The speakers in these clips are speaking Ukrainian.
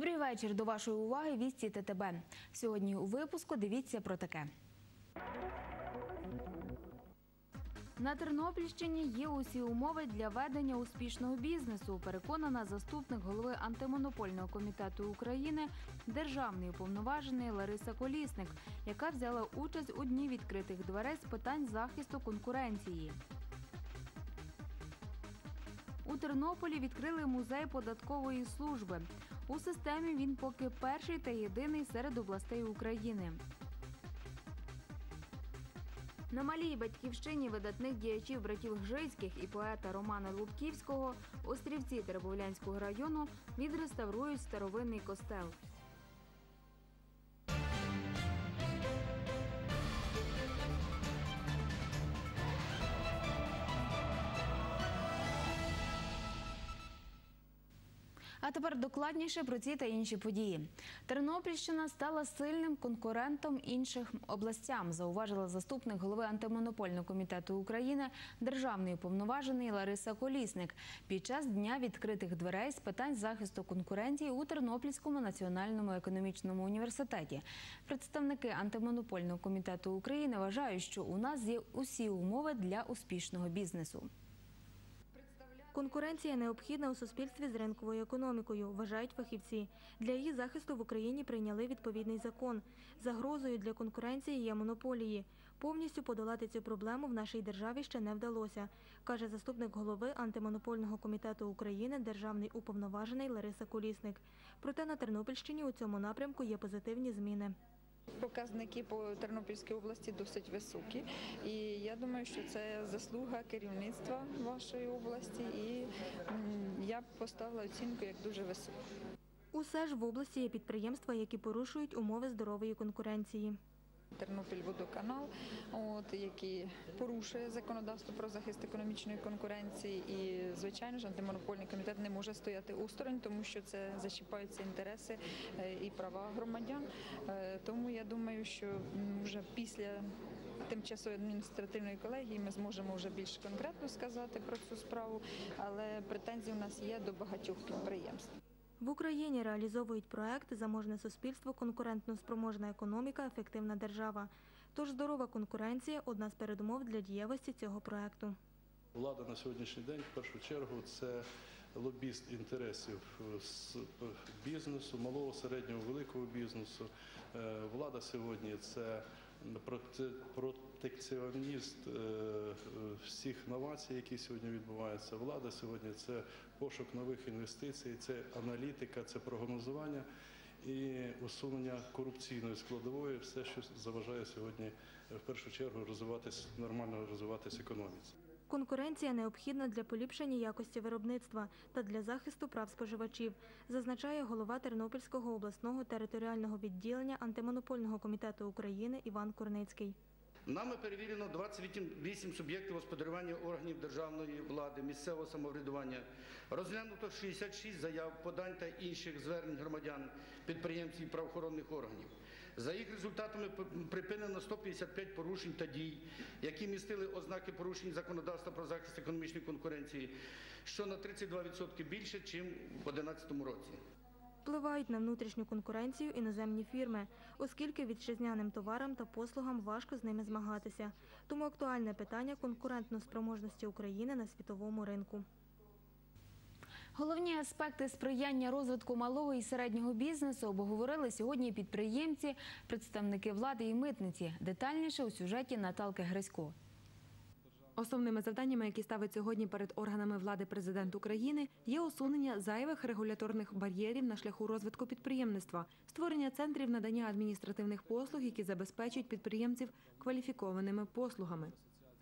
вечір. До вашої уваги вісті ТТБ. Сьогодні у випуску дивіться про таке. На Тернопільщині є усі умови для ведення успішного бізнесу. Переконана заступник голови антимонопольного комітету України, державний уповноважений Лариса Колісник, яка взяла участь у дні відкритих дверей з питань захисту конкуренції. У Тернополі відкрили музей податкової служби. У системі він поки перший та єдиний серед областей України. На малій батьківщині видатних діячів братів Гжицьких і поета Романа Лубківського острівці Теребовлянського району відреставрують старовинний костел. Тепер докладніше про ці та інші події. Тернопільщина стала сильним конкурентом інших областям, зауважила заступник голови антимонопольного комітету України, державний уповноважений Лариса Колісник під час дня відкритих дверей з питань захисту конкуренції у Тернопільському національному економічному університеті. Представники антимонопольного комітету України вважають, що у нас є усі умови для успішного бізнесу. Конкуренція необхідна у суспільстві з ринковою економікою, вважають фахівці. Для її захисту в Україні прийняли відповідний закон. Загрозою для конкуренції є монополії. Повністю подолати цю проблему в нашій державі ще не вдалося, каже заступник голови антимонопольного комітету України, державний уповноважений Лариса Колісник. Проте на Тернопільщині у цьому напрямку є позитивні зміни. Показники по Тернопільській області досить високі, і я думаю, що це заслуга керівництва вашої області, і я б поставила оцінку як дуже високу. Усе ж в області є підприємства, які порушують умови здорової конкуренції. Тернопільводоканал, от який порушує законодавство про захист економічної конкуренції, і звичайно ж антимонопольний комітет не може стояти осторонь, тому що це зачіпаються інтереси е, і права громадян. Е, Тому я думаю, що вже після тимчасової адміністративної колегії ми зможемо вже більш конкретно сказати про цю справу, але претензії у нас є до багатьох підприємств. В Україні реалізовують проект Заможне суспільство, конкурентно спроможна економіка, ефективна держава. Тож здорова конкуренція одна з передумов для дієвості цього проекту. Влада на сьогоднішній день в першу чергу це лобіст інтересів з бізнесу, малого, середнього, великого бізнесу. Е, Влада сьогодні це протекціоніст е, е, всіх новацій, які сьогодні відбуваються. Влада сьогодні це пошук нових інвестицій, це аналітика, це прогнозування. І усунення корупційної складової, все, що заважає сьогодні в першу чергу розвиватись нормально розвиватись економіці. Конкуренція необхідна для поліпшення якості виробництва та для захисту прав споживачів, зазначає голова Тернопільського обласного територіального відділення антимонопольного комітету України Іван Корницький. Нами перевірено 28 суб'єктів господарювання органів державної влади, місцевого самоврядування. Розглянуто 66 заяв, подань та інших звернень громадян, підприємців і правоохоронних органів. За їх результатами припинено 155 порушень та дій, які містили ознаки порушень законодавства про захист економічної конкуренції, що на 32% більше, ніж в 2011 році. Впливають на внутрішню конкуренцію іноземні фірми, оскільки вітчизняним товарам та послугам важко з ними змагатися. Тому актуальне питання конкурентно-спроможності України на світовому ринку. Головні аспекти сприяння розвитку малого і середнього бізнесу обговорили сьогодні підприємці, представники влади і митниці. Детальніше у сюжеті Наталки Грисько. Основними завданнями, які ставить сьогодні перед органами влади президент України, є усунення зайвих регуляторних бар'єрів на шляху розвитку підприємництва, створення центрів надання адміністративних послуг, які забезпечують підприємців кваліфікованими послугами.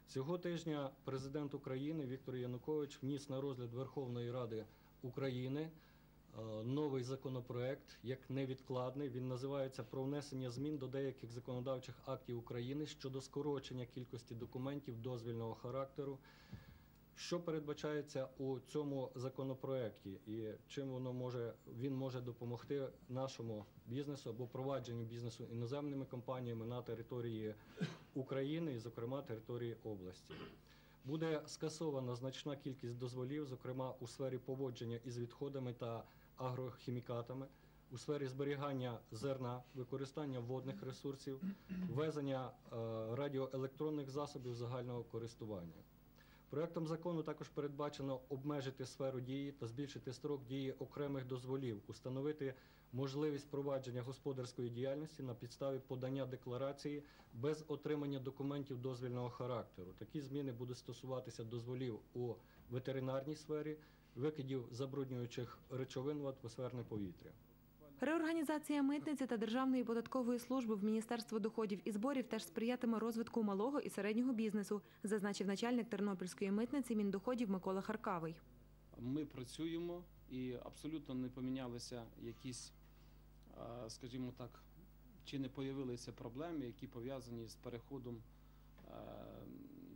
Цього тижня президент України Віктор Янукович вніс на розгляд Верховної Ради України е, новий законопроект як невідкладний. Він називається про внесення змін до деяких законодавчих актів України щодо скорочення кількості документів дозвільного характеру. Що передбачається у цьому законопроекті і чим воно може він може допомогти нашому бізнесу або провадженню бізнесу іноземними компаніями на території України і, зокрема, території області? Буде скасована значна кількість дозволів, зокрема у сфері поводження із відходами та агрохімікатами. у сфері зберігання зерна, використання водних ресурсів, ввезення е, радіоелектронних засобів загального користування. Проектом закону також передбачено обмежити сферу дії та збільшити строк дії окремих дозволів, установити можливість провадження господарської діяльності на підставі подання декларації без отримання документів дозвільного характеру. Такі зміни будуть стосуватися дозволів у ветеринарній сфері, викидів забруднюючих речовин в атмосферне повітря. Реорганізація митниці та Державної податкової служби в Міністерство доходів і зборів теж сприятиме розвитку малого і середнього бізнесу, зазначив начальник Тернопільської митниці Міндоходів Микола Харкавий. Ми працюємо і абсолютно не помінялися якісь, скажімо так, чи не появилися проблеми, які пов'язані з переходом е,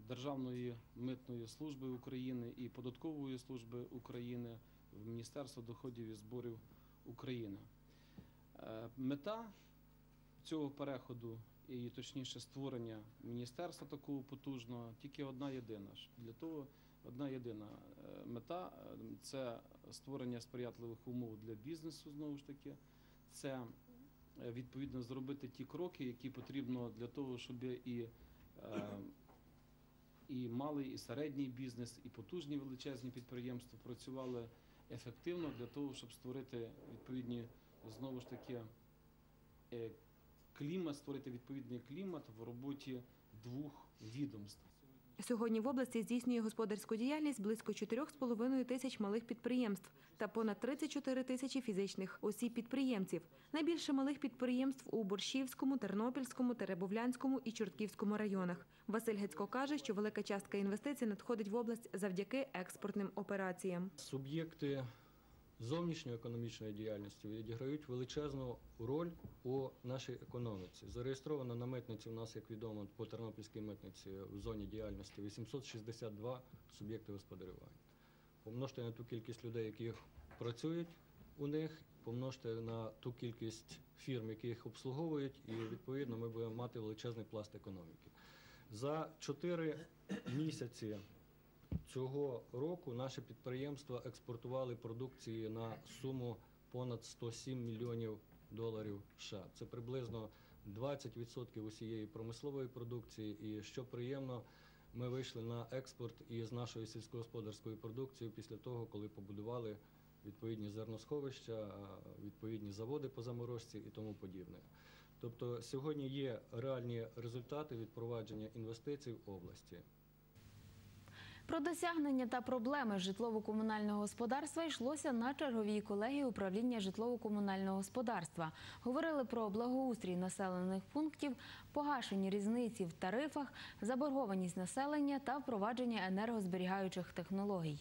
Державної митної служби України і податкової служби України в Міністерство доходів і зборів України. Е, Мета цього переходу і точніше створення міністерства такого потужного тільки одна єдина для того. Одна єдина е, мета це створення сприятливих умов для бізнесу. Знову ж таки, це е, відповідно зробити ті кроки, які потрібно для того, щоб і, е, і малий, і середній бізнес, і потужні величезні підприємства працювали ефективно для того, щоб створити відповідні знову ж таки е, клімат, створити відповідний клімат в роботі двох відомств. Сьогодні в області здійснює господарську діяльність близько 4,5 тисяч малих підприємств та понад 34 тисячі фізичних осіб-підприємців. Найбільше малих підприємств у Борщівському, Тернопільському, Теребовлянському і Чортківському районах. Василь Гецько каже, що велика частка інвестицій надходить в область завдяки експортним операціям. Суб'єкти зовнішньої економічної діяльності відіграють величезну роль у нашій економіці. Зареєстровано на митниці у нас, як відомо, по Тернопільській митниці в зоні діяльності 862 суб'єкти господарювання. Помножте на ту кількість людей, які працюють у них, помножте на ту кількість фірм, які їх обслуговують, і відповідно ми будемо мати величезний пласт економіки. За 4 місяці Цього року наші підприємства експортували продукції на суму понад 107 мільйонів доларів США. Це приблизно 20% усієї промислової продукції. І що приємно, ми вийшли на експорт із нашої сільськогосподарської продукції після того, коли побудували відповідні зерносховища, відповідні заводи по заморозці і тому подібне. Тобто сьогодні є реальні результати від провадження інвестицій в області. Про досягнення та проблеми житлово-комунального господарства йшлося на черговій колегії управління житлово-комунального господарства. Говорили про благоустрій населених пунктів, погашені різниці в тарифах, заборгованість населення та впровадження енергозберігаючих технологій.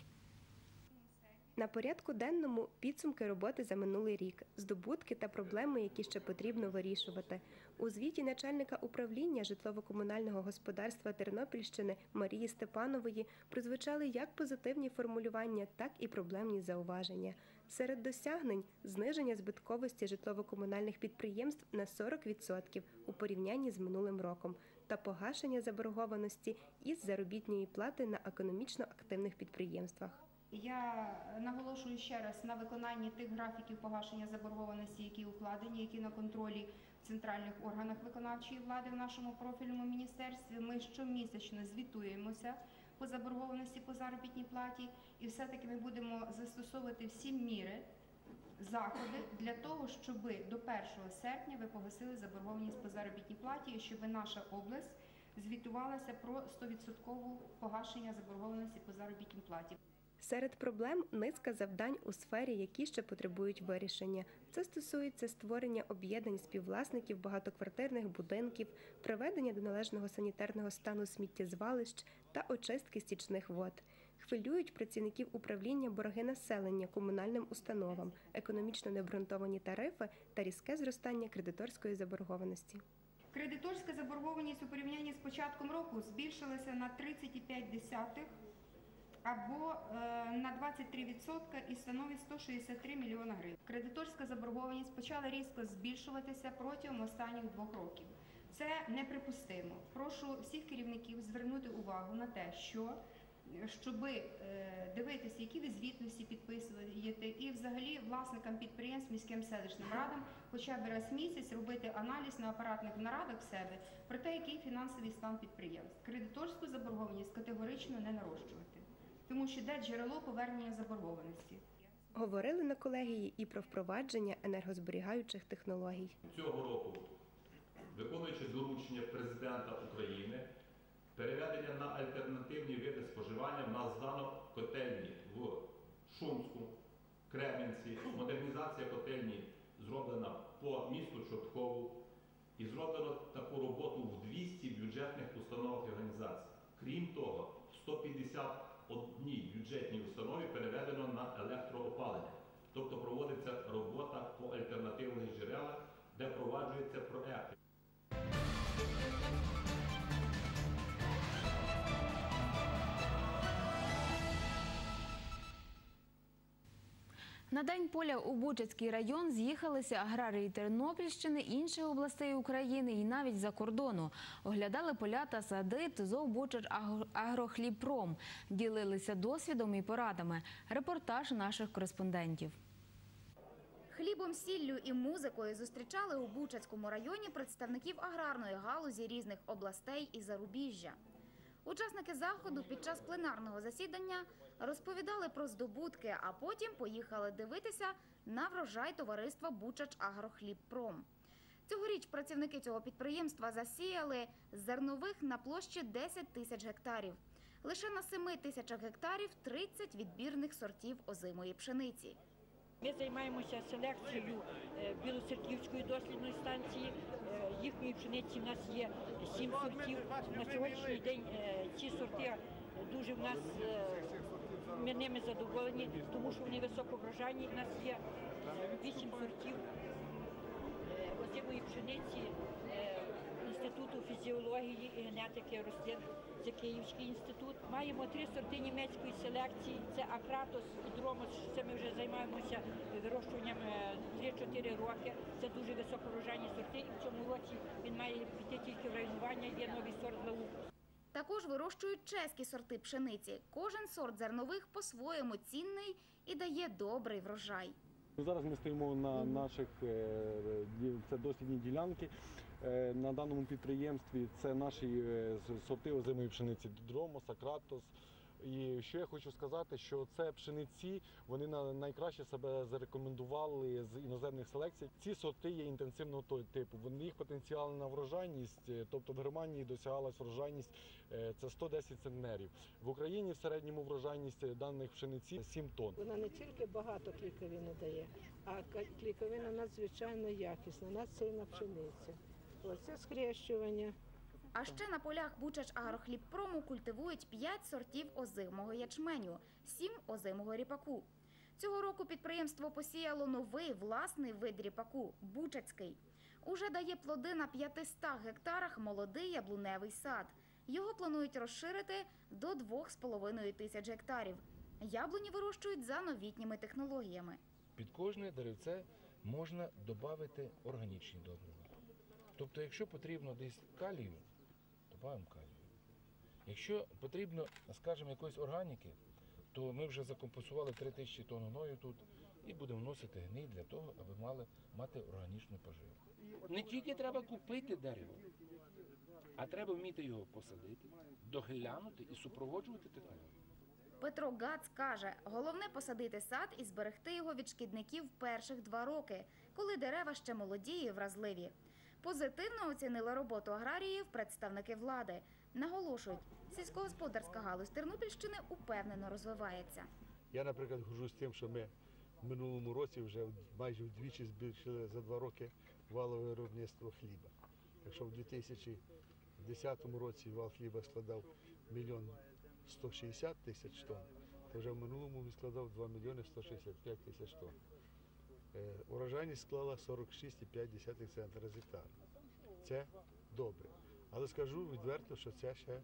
На порядку денному підсумки роботи за минулий рік, здобутки та проблеми, які ще потрібно вирішувати. У звіті начальника управління житлово-комунального господарства Тернопільщини Марії Степанової прозвучали як позитивні формулювання, так і проблемні зауваження. Серед досягнень зниження збитковості житлово-комунальних підприємств на 40% у порівнянні з минулим роком та погашення заборгованості із заробітної плати на економічно активних підприємствах. Я наголошую ще раз на виконанні тих графіків погашення заборгованості, які укладені, які на контролі в центральних органах виконавчої влади в нашому профільному міністерстві. Ми щомісячно звітуємося по заборгованості по заробітній платі, і все-таки ми будемо застосовувати всі міри, заходи для того, щоб до 1 серпня ви погасили заборгованість по заробітній платі, і щоб наша область звітувалася про 100% погашення заборгованості по заробітній платі. Серед проблем низка завдань у сфері, які ще потребують вирішення. Це стосується створення об'єднань співвласників багатоквартирних будинків, приведення до належного санітарного стану сміттєзвалищ та очистки стічних вод. Хвилюють працівників управління борги населення комунальним установам, економічно необґрунтовані тарифи та різке зростання кредиторської заборгованості. Кредиторська заборгованість у порівнянні з початком року збільшилася на 30,5 або е, на 23% і становить 163 мільйона гривень. Кредиторська заборгованість почала різко збільшуватися протягом останніх двох років. Це неприпустимо. Прошу всіх керівників звернути увагу на те, що щоб е, дивитися, які ви звітності підписуєте, і взагалі власникам підприємств, міським селищним радам хоча б раз в місяць робити аналіз на апаратних нарадах в себе про те, який фінансовий стан підприємств. Кредиторську заборгованість категорично не нарощувати, тому що де джерело повернення заборгованості. Говорили на колегії і про впровадження енергозберігаючих технологій. Цього року, виконуючи доручення президента України, переведення на альтернативні види споживання в нас здано котельні в Шумську, Кремінці, модернізація котельні зроблена по місту Чорткову і зроблено таку роботу в 200 бюджетних установах і організацій. Крім того, 150 одній бюджетній установі переведено на електроопалення. Тобто проводиться робота по альтернативних джерелах, де впроваджується проект. На день поля у Бучацький район з'їхалися аграрії Тернопільщини, інших областей України і навіть за кордону. Оглядали поля та сади ТЗОВ Бучач Агрохлібпром, ділилися досвідом і порадами. Репортаж наших кореспондентів. Хлібом, сіллю і музикою зустрічали у Бучацькому районі представників аграрної галузі різних областей і зарубіжжя. Учасники заходу під час пленарного засідання розповідали про здобутки, а потім поїхали дивитися на врожай товариства Бучач Агрохлібпром. Цьогоріч працівники цього підприємства засіяли зернових на площі 10 тисяч гектарів. Лише на 7 тисячах гектарів 30 відбірних сортів озимої пшениці. Ми займаємося селекцією е, Білоцерківської дослідної станції. Е, Їхньої пшениці в нас є сім сортів. На сьогоднішній день е, ці сорти дуже в нас е, ми ними задоволені, тому що вони високоврожайні. У нас є вісім сортів е, озимої пшениці е, Інституту фізіології і генетики рослин. Це Київський інститут. Маємо три сорти німецької селекції. Це Акратос і Дромос. Це ми вже займаємося вирощуванням е, 3-4 роки. Це дуже високорожайні сорти. І в цьому році він має піти тільки в районування. Є новий сорт лавук. Також вирощують чеські сорти пшениці. Кожен сорт зернових по-своєму цінний і дає добрий врожай. Зараз ми стоїмо на наших е, це дослідні ділянки. Е, На даному підприємстві це наші е, сорти озимої пшениці Дромос, Акратос. І що я хочу сказати, що це пшениці вони на найкраще себе зарекомендували з іноземних селекцій. Ці сорти є інтенсивного типу. Вони їх потенціал на врожайність, е, тобто в Германії досягалась врожайність е, це 110 центнерів. В Україні в середньому врожайність даних пшениці 7 тонн. Вона не тільки багато кліковини дає, а кліковина надзвичайно якісна, надсильна пшениця. Оце скрещування. А ще на полях Бучач Агрохлібпрому культивують 5 сортів озимого ячменю, 7 озимого ріпаку. Цього року підприємство посіяло новий власний вид ріпаку Бучацький. Уже дає плоди на 500 гектарах молодий яблуневий сад. Його планують розширити до 2,5 тисяч гектарів. Яблуні вирощують за новітніми технологіями. Під кожне деревце можна додати органічні добрива. Тобто, якщо потрібно десь калію, додаємо калію. Якщо потрібно, скажімо, якоїсь органіки, то ми вже закомпенсували 3 тисячі тонн гною тут і будемо вносити гній для того, аби мали мати органічну поживу. Не тільки треба купити дерево, а треба вміти його посадити, доглянути і супроводжувати технологію. Петро Гац каже, головне посадити сад і зберегти його від шкідників перших два роки, коли дерева ще молоді і вразливі. Позитивно оцінили роботу аграріїв представники влади. Наголошують, сільськогосподарська галузь Тернопільщини упевнено розвивається. Я, наприклад, горжусь тим, що ми в минулому році вже майже вдвічі збільшили за два роки валове виробництво хліба. Якщо в 2010 році вал хліба складав мільйон 160 тисяч тонн, то вже в минулому він складав 2 мільйони 165 тисяч тонн. Е, Урожайність склала 46,5 центра з гектара. Це добре. Але скажу відверто, що це ще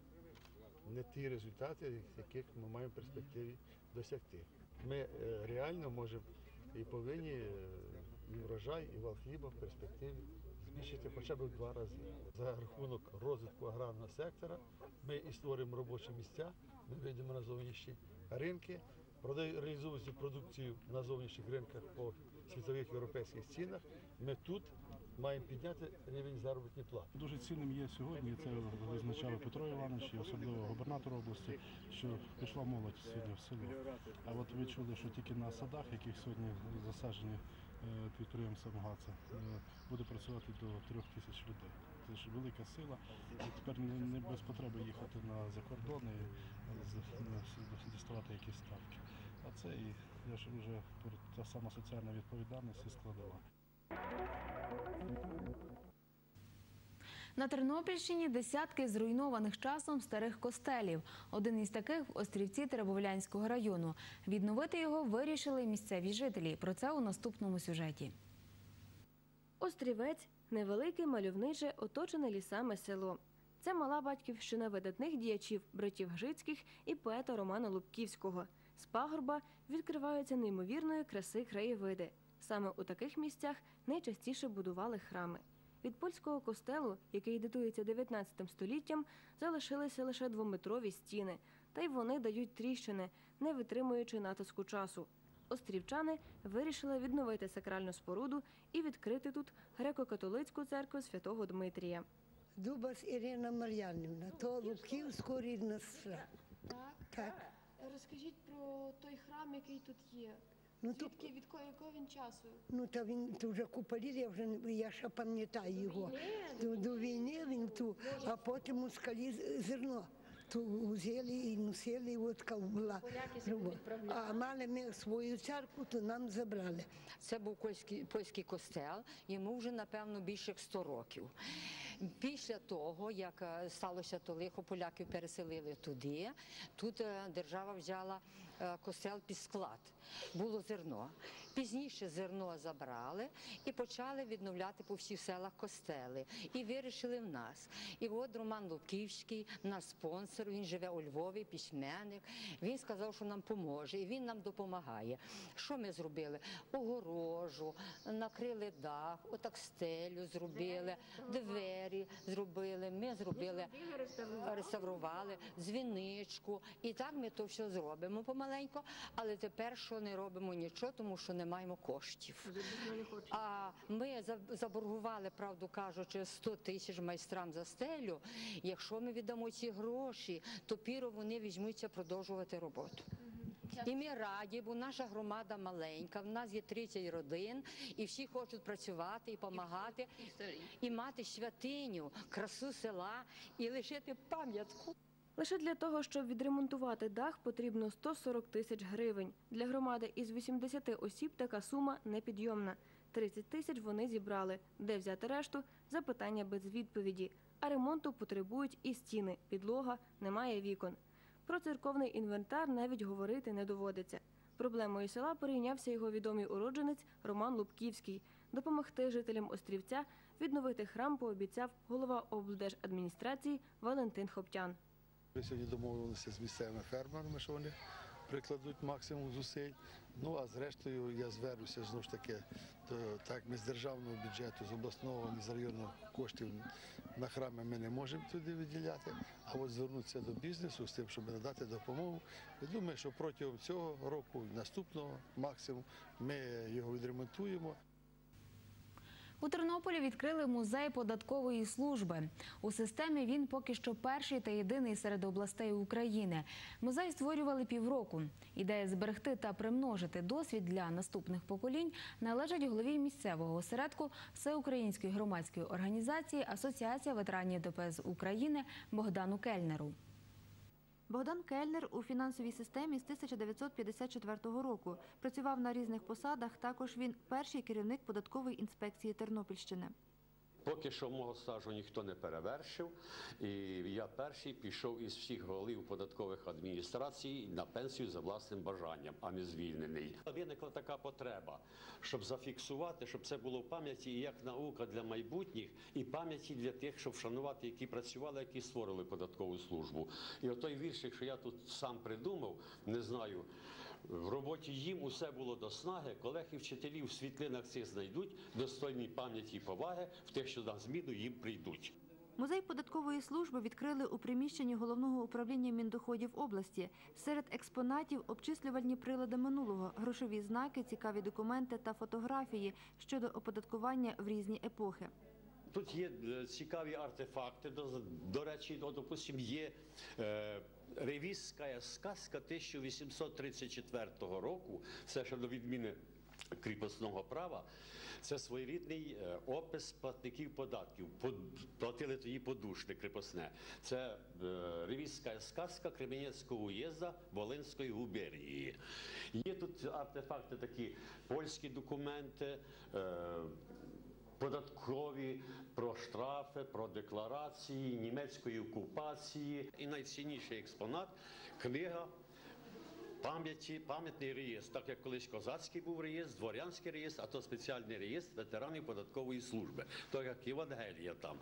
не ті результати, яких ми маємо в перспективі досягти. Ми е, реально можемо і повинні е, і врожай, і вал хліба в перспективі збільшити хоча б в два рази. За рахунок розвитку аграрного сектора ми і створимо робочі місця, ми вийдемо на зовнішні ринки, цю продукцію на зовнішніх ринках по світових європейських цінах, ми тут маємо підняти рівень заробітної плати. Дуже цінним є сьогодні. Це визначали Петро Іванович і особливо губернатор області, що пішла молодь сюди в село. А от ви чули, що тільки на садах, яких сьогодні засаджені е, підприємством ГАЦа, е, буде працювати до трьох тисяч людей. Це ж велика сила. І тепер не, без потреби їхати на закордон і з- діставати якісь ставки. А це і я ж вже та сама соціальна відповідальність і складова. На Тернопільщині десятки зруйнованих часом старих костелів. Один із таких в Острівці Теребовлянського району. Відновити його вирішили місцеві жителі. Про це у наступному сюжеті. Острівець невелике, мальовниче, оточене лісами село. Це мала батьківщина видатних діячів братів Гжицьких і поета Романа Лубківського. З пагорба відкриваються неймовірної краси краєвиди. Саме у таких місцях найчастіше будували храми. Від польського костелу, який датується 19 століттям, залишилися лише двометрові стіни, та й вони дають тріщини, не витримуючи натиску часу. Острівчани вирішили відновити сакральну споруду і відкрити тут греко-католицьку церкву святого Дмитрія. Дубас Ірина Мар'янівна, то Лубківського рідна сестра. Так. Розкажіть про той храм, який тут є. Ну, то- Звідки, від ко- якого він часу? Ну, та він то вже купа я вже не- я ще пам'ятаю його. До, до війни він ту, а потім у скалі з- зерно. То взяли і носили, вот от була. А мали ми свою церкву, то нам забрали. Це був польський, польський костел, йому вже, напевно, більше як 100 років. Після того, як е, сталося то лихо, поляків переселили туди, тут е, держава взяла е, костел під склад. Було зерно. Пізніше зерно забрали і почали відновляти по всіх селах костели. І вирішили в нас. І от Роман Лубківський, наш спонсор, він живе у Львові, письменник. Він сказав, що нам поможе, і він нам допомагає. Що ми зробили? Огорожу, накрили дах, отак стелю зробили, двері зробили. Ми зробили, реставрували, дзвіничку. І так ми то все зробимо помаленько, але тепер що не робимо нічого, тому що не маємо коштів. А ми заборгували, правду кажучи, 100 тисяч майстрам за стелю. Якщо ми віддамо ці гроші, то піро вони візьмуться продовжувати роботу. І ми раді, бо наша громада маленька, в нас є 30 родин, і всі хочуть працювати і допомагати, і мати святиню, красу села і лишити пам'ятку. Лише для того, щоб відремонтувати дах, потрібно 140 тисяч гривень. Для громади із 80 осіб така сума непідйомна. 30 тисяч вони зібрали. Де взяти решту? Запитання без відповіді. А ремонту потребують і стіни, підлога, немає вікон. Про церковний інвентар навіть говорити не доводиться. Проблемою села перейнявся його відомий уродженець Роман Лубківський. Допомогти жителям острівця відновити храм пообіцяв голова облдержадміністрації Валентин Хоптян. Ми сьогодні домовилися з місцевими фермерами, що вони прикладуть максимум зусиль. Ну а зрештою я звернуся знову ж таки, то так ми з державного бюджету, з обласного, з районного коштів на храми ми не можемо туди виділяти. А от звернутися до бізнесу з тим, щоб надати допомогу. Я думаю, що протягом цього року, наступного максимум, ми його відремонтуємо. У Тернополі відкрили музей податкової служби. У системі він поки що перший та єдиний серед областей України. Музей створювали півроку. Ідея зберегти та примножити досвід для наступних поколінь належить голові місцевого осередку Всеукраїнської громадської організації Асоціація ветеранів ДПС України Богдану Кельнеру. Богдан Кельнер у фінансовій системі з 1954 року. Працював на різних посадах. Також він перший керівник податкової інспекції Тернопільщини. Поки що мого стажу ніхто не перевершив, і я перший пішов із всіх голів податкових адміністрацій на пенсію за власним бажанням, а не звільнений. Виникла така потреба, щоб зафіксувати, щоб це було в пам'яті і як наука для майбутніх, і пам'яті для тих, щоб вшанувати, які працювали, які створили податкову службу. І отой віршик, що я тут сам придумав, не знаю. В роботі їм усе було до снаги. Колег і вчителів в світлинах цих знайдуть достойні пам'яті і поваги в тих, що на зміну їм прийдуть. Музей податкової служби відкрили у приміщенні головного управління міндоходів області. Серед експонатів обчислювальні прилади минулого, грошові знаки, цікаві документи та фотографії щодо оподаткування в різні епохи. Тут є е, цікаві артефакти. До, до речі, от, допустим, є е, ревізська сказка 1834 року. Це ще до відміни кріпосного права. Це своєрідний е, опис платників податків. Платили тоді подушне кріпосне. Це е, ревізська сказка Кременецького уїзда Волинської губернії. Є тут артефакти такі польські документи. Е, податкові, про штрафи, про декларації, німецької окупації. І найцінніший експонат книга. Пам'яті, пам'ятний реєстр, так як колись козацький був реєстр, дворянський реєстр, а то спеціальний реєстр ветеранів податкової служби, так як Євангелія там.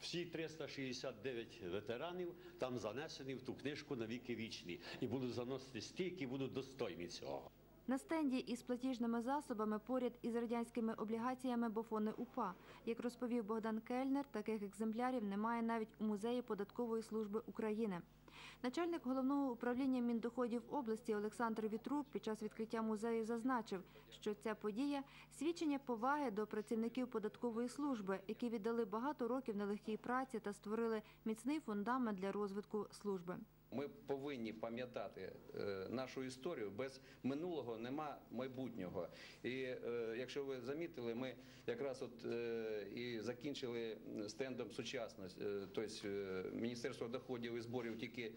Всі 369 ветеранів там занесені в ту книжку на віки вічні і будуть заносити ті, які будуть достойні цього. На стенді із платіжними засобами поряд із радянськими облігаціями бофони УПА. Як розповів Богдан Кельнер, таких екземплярів немає навіть у музеї податкової служби України. Начальник головного управління міндоходів області Олександр Вітрук під час відкриття музею зазначив, що ця подія свідчення поваги до працівників податкової служби, які віддали багато років нелегкій праці та створили міцний фундамент для розвитку служби. Ми повинні пам'ятати е, нашу історію. Без минулого нема майбутнього. І е, якщо ви замітили, ми якраз от е, і закінчили стендом сучасність. Е, тобто Міністерство доходів і зборів тільки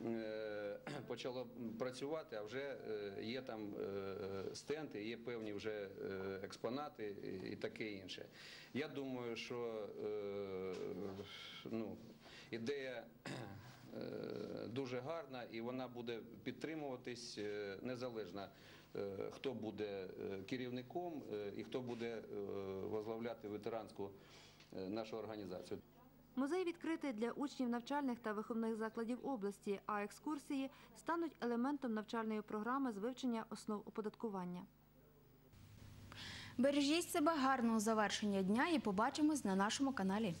почало працювати, а вже є там стенди, є певні вже експонати і- таке інше. Я думаю, що ну, ідея дуже гарна і вона буде підтримуватись е, незалежно. е, Хто буде е, керівником е, і хто буде е, возглавляти ветеранську е, нашу організацію. Музей відкритий для учнів навчальних та виховних закладів області, а екскурсії стануть елементом навчальної програми з вивчення основ оподаткування. Бережіть себе гарного завершення дня і побачимось на нашому каналі.